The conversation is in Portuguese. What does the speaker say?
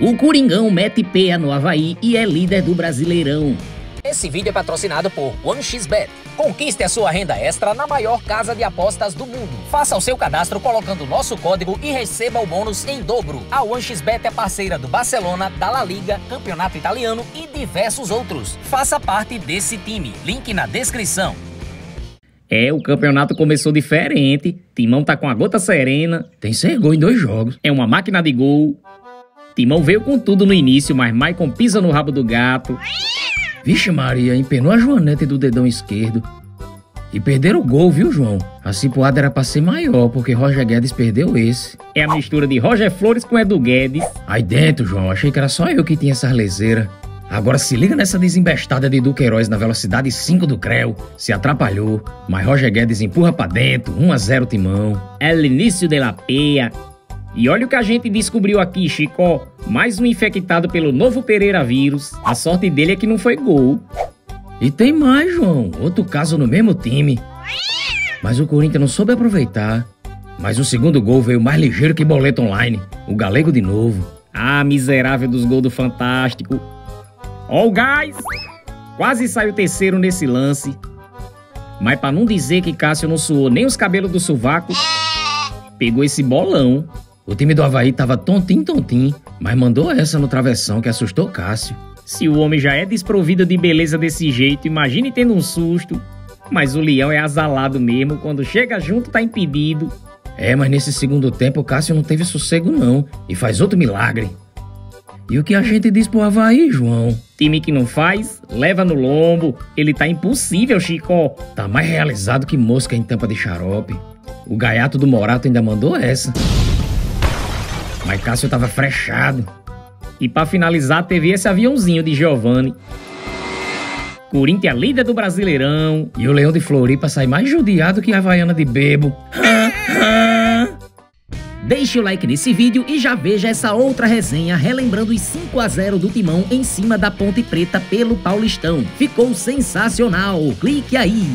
O Coringão mete peia no Havaí e é líder do Brasileirão. Esse vídeo é patrocinado por OneXBet. Conquiste a sua renda extra na maior casa de apostas do mundo. Faça o seu cadastro colocando o nosso código e receba o bônus em dobro. A OneXBet é parceira do Barcelona, da La Liga, Campeonato Italiano e diversos outros. Faça parte desse time. Link na descrição. É, o campeonato começou diferente. Timão tá com a gota serena. Tem seis gols em dois jogos. É uma máquina de gol. Timão veio com tudo no início, mas Maicon pisa no rabo do gato. Vixe Maria, empenou a joanete do dedão esquerdo. E perderam o gol, viu, João? A cipuada era pra ser maior, porque Roger Guedes perdeu esse. É a mistura de Roger Flores com Edu Guedes. Aí dentro, João, achei que era só eu que tinha essa leseira. Agora se liga nessa desembestada de Duqueiroz na velocidade 5 do Creu. Se atrapalhou, mas Roger Guedes empurra pra dentro, 1 a 0 Timão. El início de la peia. E olha o que a gente descobriu aqui, Chico. Mais um infectado pelo novo Pereira vírus. A sorte dele é que não foi gol. E tem mais, João. Outro caso no mesmo time. Mas o Corinthians não soube aproveitar. Mas o segundo gol veio mais ligeiro que boleto online. O galego de novo. Ah, miserável dos gols do Fantástico. Ó o gás! Quase saiu terceiro nesse lance. Mas para não dizer que Cássio não suou nem os cabelos do sovaco, pegou esse bolão. O time do Havaí tava tontinho, tontinho, mas mandou essa no travessão que assustou Cássio. Se o homem já é desprovido de beleza desse jeito, imagine tendo um susto. Mas o leão é azalado mesmo, quando chega junto tá impedido. É, mas nesse segundo tempo o Cássio não teve sossego não, e faz outro milagre. E o que a gente diz pro Havaí, João? Time que não faz, leva no lombo. Ele tá impossível, Chico. Tá mais realizado que mosca em tampa de xarope. O gaiato do Morato ainda mandou essa. Mas Cássio tava frechado. E para finalizar, teve esse aviãozinho de Giovanni. Corinthians líder do Brasileirão. E o Leão de Floripa sai mais judiado que a Havaiana de Bebo. Deixe o like nesse vídeo e já veja essa outra resenha relembrando os 5 a 0 do Timão em cima da Ponte Preta pelo Paulistão. Ficou sensacional, clique aí!